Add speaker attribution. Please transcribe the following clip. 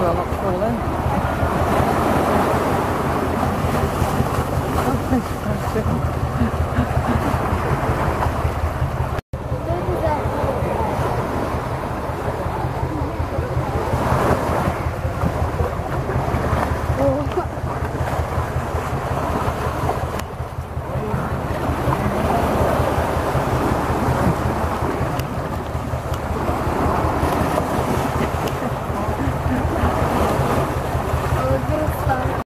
Speaker 1: well not fall in.